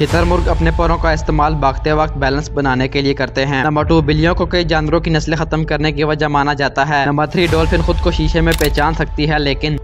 मुर्ग अपने पैरों का इस्तेमाल भागते वक्त बैलेंस बनाने के लिए करते हैं। नंबर टू, बिल्लियों को कई जानवरों की नस्लें खत्म करने की वजह माना जाता है। नंबर थ्री, डॉल्फिन खुद को शीशे में पहचान सकती है, लेकिन